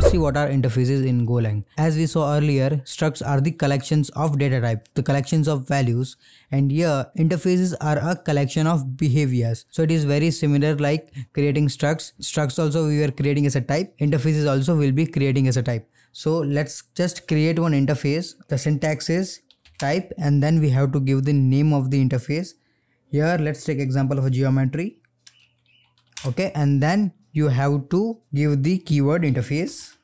let's see what are interfaces in Golang. As we saw earlier, structs are the collections of data type, the collections of values, and here interfaces are a collection of behaviors. So it is very similar like creating structs. Structs also we are creating as a type. Interfaces also will be creating as a type. So let's just create one interface. The syntax is type and then we have to give the name of the interface. Here let's take example of a geometry. Okay and then you have to give the keyword interface.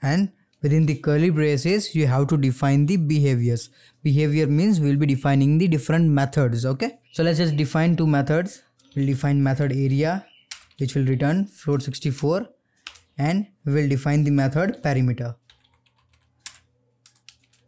And within the curly braces you have to define the behaviors. Behavior means we'll be defining the different methods okay? So let's just define two methods. We'll define method area which will return float 64 and we will define the method perimeter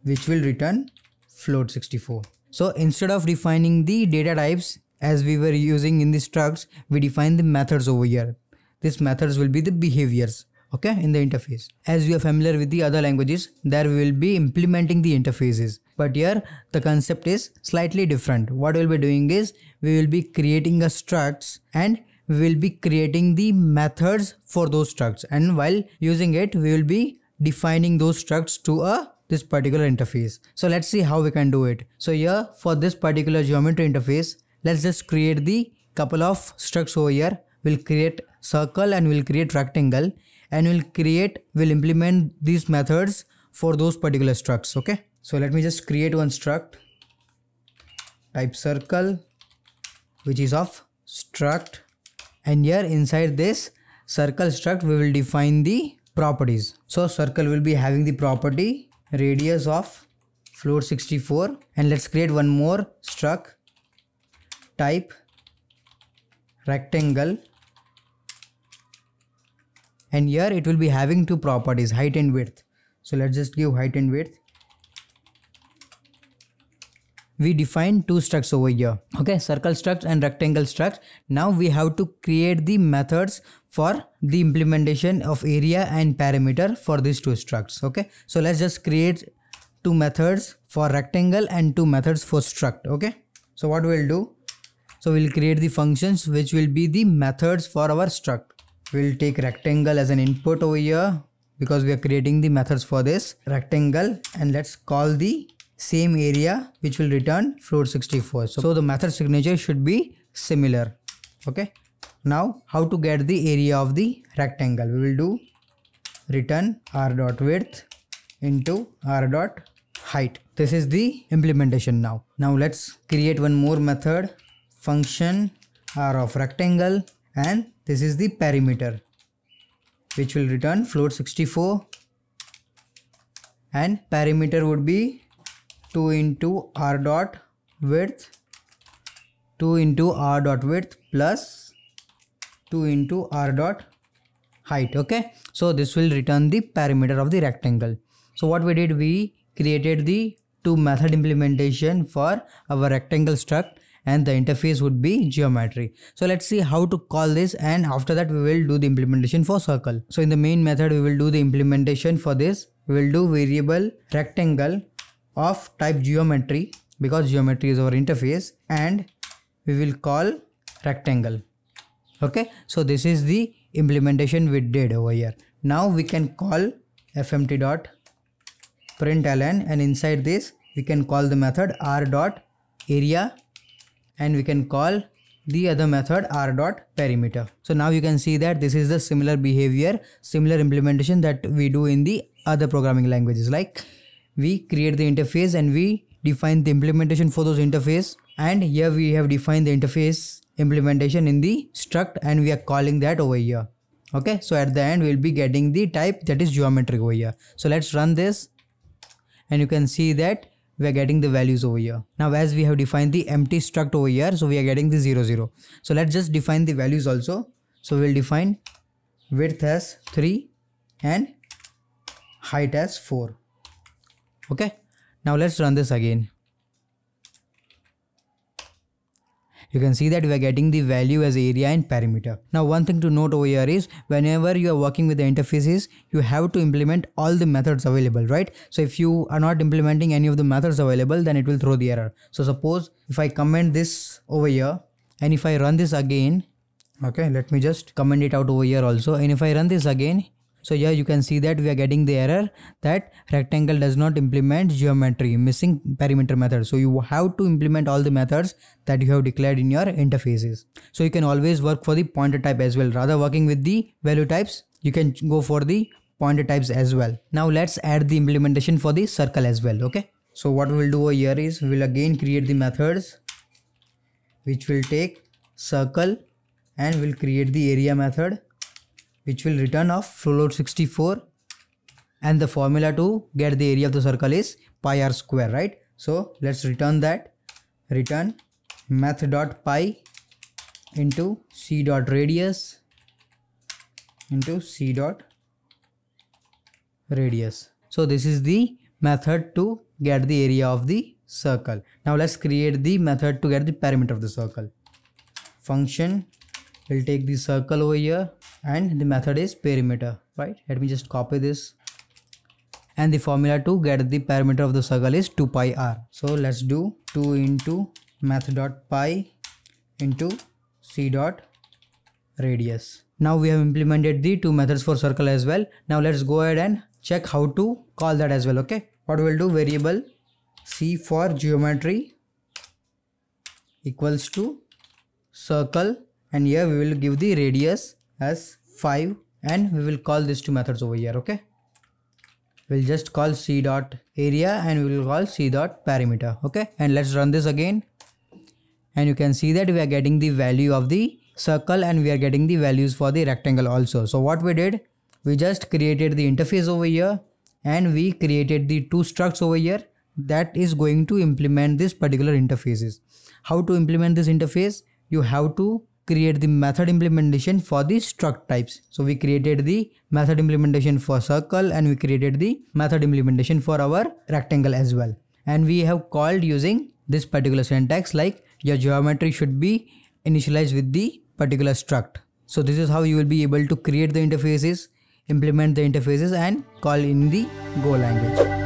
which will return float 64 so instead of defining the data types as we were using in the structs we define the methods over here these methods will be the behaviors okay in the interface. As you are familiar with the other languages there we will be implementing the interfaces. But here the concept is slightly different. What we'll be doing is we will be creating a structs and we will be creating the methods for those structs. And while using it we will be defining those structs to a this particular interface. So let's see how we can do it. So here for this particular geometry interface let's just create the couple of structs over here we'll create circle and we'll create rectangle and we'll create we'll implement these methods for those particular structs okay? So let me just create one struct. Type circle which is of struct. And here inside this circle struct we will define the properties. So circle will be having the property radius of float 64 and let's create one more struct. Type rectangle and here it will be having two properties height and width. So let's just give height and width. We define two structs over here. Okay circle struct and rectangle struct now we have to create the methods for the implementation of area and perimeter for these two structs okay so let's just create two methods for rectangle and two methods for struct okay so what we'll do? So we'll create the functions which will be the methods for our struct we'll take rectangle as an input over here because we are creating the methods for this. Rectangle and let's call the same area which will return float 64 so, so the method signature should be similar. Okay. Now how to get the area of the rectangle? We will do return r dot width into r dot height. This is the implementation now. Now let's create one more method. Function r of rectangle and this is the perimeter which will return float 64 and perimeter would be 2 into r dot width 2 into r dot width plus 2 into r dot height okay? So this will return the perimeter of the rectangle. So what we did we created the two method implementation for our rectangle struct and the interface would be geometry. So let's see how to call this and after that we will do the implementation for circle. So in the main method we will do the implementation for this. We will do variable rectangle of type geometry because geometry is our interface and we will call rectangle. Okay, so this is the implementation we did over here. Now we can call fmt dot println and inside this we can call the method r dot area and we can call the other method r dot perimeter. So now you can see that this is the similar behavior, similar implementation that we do in the other programming languages. Like we create the interface and we define the implementation for those interface and here we have defined the interface implementation in the struct and we are calling that over here. Okay, so at the end we'll be getting the type that is geometric over here. So let's run this and you can see that we are getting the values over here. Now as we have defined the empty struct over here, so we are getting the 0, 0. So let's just define the values also. So we'll define width as 3 and height as 4. Okay. Now let's run this again. You can see that we are getting the value as area and perimeter. Now one thing to note over here is whenever you are working with the interfaces, you have to implement all the methods available, right? So if you are not implementing any of the methods available, then it will throw the error. So suppose if I comment this over here and if I run this again, okay, let me just comment it out over here also. And if I run this again, so here you can see that we are getting the error that rectangle does not implement geometry missing perimeter method. So you have to implement all the methods that you have declared in your interfaces. So you can always work for the pointer type as well. Rather working with the value types you can go for the pointer types as well. Now let's add the implementation for the circle as well okay? So what we'll do here is we will again create the methods which will take circle and we'll create the area method which will return of float 64 and the formula to get the area of the circle is pi r square right? So let's return that. Return math dot pi into c dot radius into c dot radius. So this is the method to get the area of the circle. Now let's create the method to get the perimeter of the circle. Function will take the circle over here and the method is perimeter right? Let me just copy this. And the formula to get the perimeter of the circle is 2 pi r. So let's do 2 into math dot pi into c dot radius. Now we have implemented the two methods for circle as well. Now let's go ahead and check how to call that as well okay? What we'll do variable c for geometry equals to circle and here we will give the radius as 5 and we will call these two methods over here okay? We'll just call c dot area and we will call c dot perimeter okay? And let's run this again. And you can see that we are getting the value of the circle and we are getting the values for the rectangle also. So what we did we just created the interface over here and we created the two structs over here that is going to implement this particular interfaces. How to implement this interface? You have to create the method implementation for the struct types. So we created the method implementation for circle and we created the method implementation for our rectangle as well. And we have called using this particular syntax like your geometry should be initialized with the particular struct. So this is how you will be able to create the interfaces, implement the interfaces and call in the Go language.